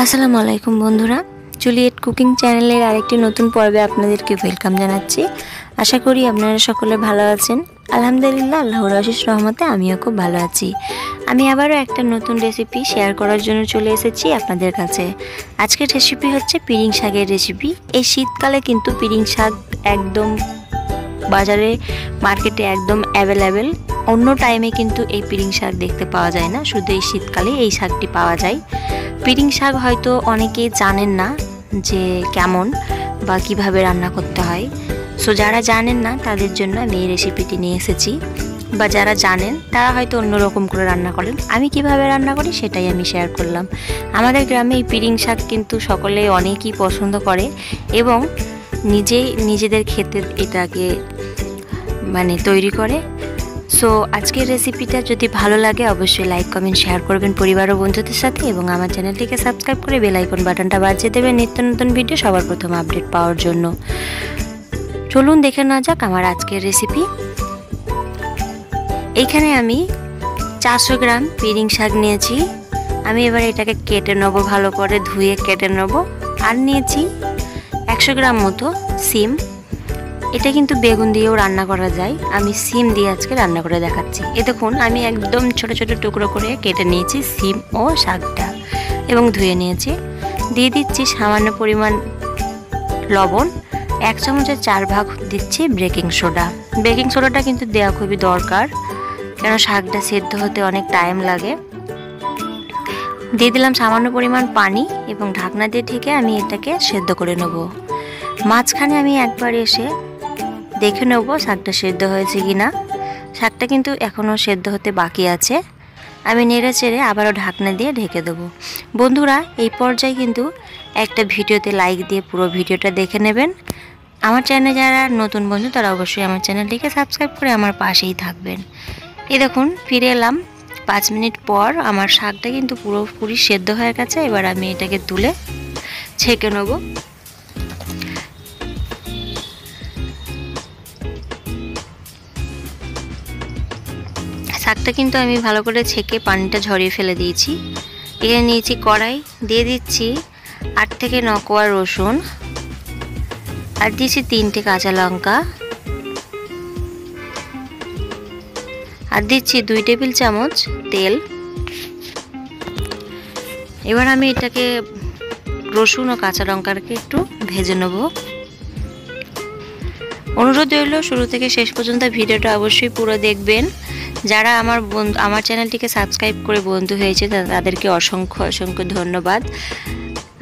আসসালামু আলাইকুম বন্ধুরা। জুলিয়েট কুকিং চ্যানেলের আরেকটি নতুন পর্বে আপনাদেরকে ওয়েলকাম জানাচ্ছি। আশা করি আপনারা সকলে ভালো আছেন। আলহামদুলিল্লাহ, আল্লাহর আশিস রহমতে আমিও খুব ভালো আছি। আমি আবারও একটা নতুন রেসিপি শেয়ার করার জন্য চলে এসেছি আপনাদের কাছে। আজকের রেসিপি হচ্ছে পিরিং শাকের রেসিপি এই শীতকালে কিন্তু পিরিং শাক একদম বাজারে, মার্কেটে একদম অ্যাভেলেবেল অন্য টাইমে কিন্তু এই পিরিং শাক দেখতে পাওয়া যায় না। শুধু এই শীতকালে এই শাকটি পাওয়া যায়। পিরিং শাক হয়তো অনেকেই জানেন না যে কেমন বা কীভাবে রান্না করতে হয়। সো যারা জানেন না, তাদের জন্য আমি এই রেসিপিটি নিয়ে এসেছি। বা যারা জানেন, তারা হয়তো অন্যরকম করে রান্না করেন। আমি কীভাবে রান্না করি সেটাই আমি শেয়ার করলাম। আমাদের গ্রামে এই পিরিং শাক কিন্তু সকলে অনেকই পছন্দ করে এবং নিজেই নিজেদের খেতে এটাকে মানে তৈরি করে। সো আজকের রেসিপিটা যদি ভালো লাগে, অবশ্যই লাইক কমেন্ট শেয়ার করবেন পরিবার ও বন্ধুদের সাথে এবং আমার চ্যানেলটিকে সাবস্ক্রাইব করে বেল আইকন বাটনটা বাজিয়ে দেবেন। নিত্য নতুন ভিডিও সবার প্রথম আপডেট পাওয়ার জন্য। চলুন দেখে নেওয়া যাক আমার আজকের রেসিপি এইখানে আমি চারশো গ্রাম পিরিং শাক নিয়েছি। আমি এবার এটাকে কেটে নেব, ভালো করে ধুয়ে কেটে নেব। আর নিয়েছি একশো গ্রাম মতো সিম। এটা কিন্তু বেগুন দিয়েও রান্না করা যায়। আমি সিম দিয়ে আজকে রান্না করে দেখাচ্ছি। এ দেখুন, আমি একদম ছোট ছোট টুকরো করে কেটে নিয়েছি সিম ও শাকটা এবং ধুয়ে নিয়েছি। দিয়ে দিচ্ছি সামান্য পরিমাণ লবণ, এক চামচের চার ভাগ দিচ্ছি বেকিং সোডা। বেকিং সোডাটা কিন্তু দেওয়া খুবই দরকার কেন শাকটা সেদ্ধ হতে অনেক টাইম লাগে। দিয়ে দিলাম সামান্য পরিমাণ পানি এবং ঢাকনা দিয়ে ঢেকে আমি এটাকে সেদ্ধ করে নেব। মাঝখানে আমি একবার এসে দেখে নেব শাকটা সেদ্ধ হয়েছে কি না শাকটা কিন্তু এখনও সেদ্ধ হতে বাকি আছে। আমি নেড়ে চেড়ে আবারও ঢাকনা দিয়ে ঢেকে দেবো। বন্ধুরা, এই পর্যায়ে কিন্তু একটা ভিডিওতে লাইক দিয়ে পুরো ভিডিওটা দেখে নেবেন। আমার চ্যানেলে যারা নতুন বন্ধু, তারা অবশ্যই আমার চ্যানেলটিকে সাবস্ক্রাইব করে আমার পাশেই থাকবেন। এই দেখুন, ফিরে এলাম। পাঁচ মিনিট পর আমার শাকটা কিন্তু পুরোপুরি সেদ্ধ হয়ে গেছে। এবার আমি এটাকে তুলে ছেঁকে নেব। শাকটা কিন্তু আমি ভালো করে ছেঁকে পানিটা ঝরিয়ে ফেলে দিয়েছি। এখানে নিয়েছি কড়াই, দিয়ে দিচ্ছি আট থেকে ন কোয়া রসুন, আর দিয়েছি তিনটে কাঁচা লঙ্কা, আর দিচ্ছি দুই টেবিল চামচ তেল। এবার আমি এটাকে রসুন ও কাঁচা লঙ্কাকে একটু ভেজে নেব। অনুরোধ রইল, শুরু থেকে শেষ পর্যন্ত ভিডিওটা অবশ্যই পুরো দেখবেন। যারা আমার বন্ধু, আমার চ্যানেলটিকে সাবস্ক্রাইব করে বন্ধু হয়েছে তাদেরকে অসংখ্য অসংখ্য ধন্যবাদ।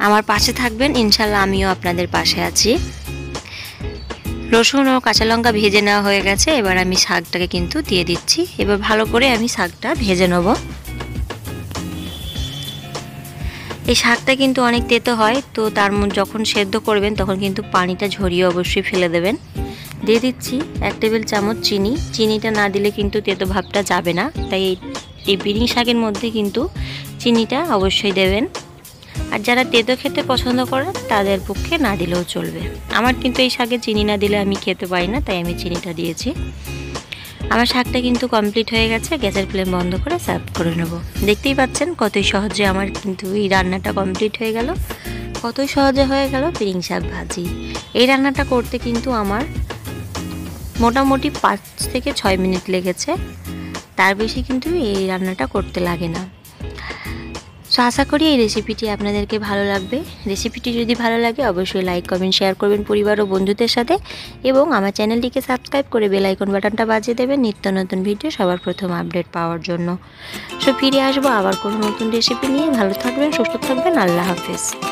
আমার পাশে থাকবেন, ইনশাল্লাহ আমিও আপনাদের পাশে আছি। রসুন ও কাঁচা লঙ্কা ভেজে নেওয়া হয়ে গেছে, এবার আমি শাকটাকে কিন্তু দিয়ে দিচ্ছি। এবার ভালো করে আমি শাকটা ভেজে নেব। এই শাকটা কিন্তু অনেক তেতো হয়, তো তার যখন সেদ্ধ করবেন, তখন কিন্তু পানিটা ঝরিয়ে অবশ্যই ফেলে দেবেন। দিয়ে দিচ্ছি এক টেবিল চামচ চিনি। চিনিটা না দিলে কিন্তু তেতো ভাবটা যাবে না। তাই এই বিরিং শাকের মধ্যে কিন্তু চিনিটা অবশ্যই দেবেন। আর যারা তেতো খেতে পছন্দ করেন তাদের পক্ষে না দিলেও চলবে। আমার কিন্তু এই শাকে চিনি না দিলে আমি খেতে পারি না, তাই আমি চিনিটা দিয়েছি। আমার শাকটা কিন্তু কমপ্লিট হয়ে গেছে, গ্যাসের ফ্লেম বন্ধ করে সার্ভ করে নেব। দেখতেই পাচ্ছেন কতই সহজে আমার কিন্তু এই রান্নাটা কমপ্লিট হয়ে গেল। কতই সহজে হয়ে গেল পিরিং শাক ভাজি। এই রান্নাটা করতে কিন্তু আমার মোটামুটি পাঁচ থেকে ছয় মিনিট লেগেছে। তার বেশি কিন্তু এই রান্নাটা করতে লাগে না। সো আশা করি এই রেসিপিটি আপনাদেরকে ভালো লাগবে। রেসিপিটি যদি ভালো লাগে, অবশ্যই লাইক কমেন্ট শেয়ার করবেন পরিবার ও বন্ধুদের সাথে এবং আমার চ্যানেলটিকে সাবস্ক্রাইব করে বেল আইকন বাটনটা বাজিয়ে দেবেন নিত্য নতুন ভিডিও সবার প্রথম আপডেট পাওয়ার জন্য। সো ফিরে আসব আবার কোনো নতুন রেসিপি নিয়ে। ভালো থাকবেন, সুস্থ থাকবেন। আল্লাহ হাফেজ।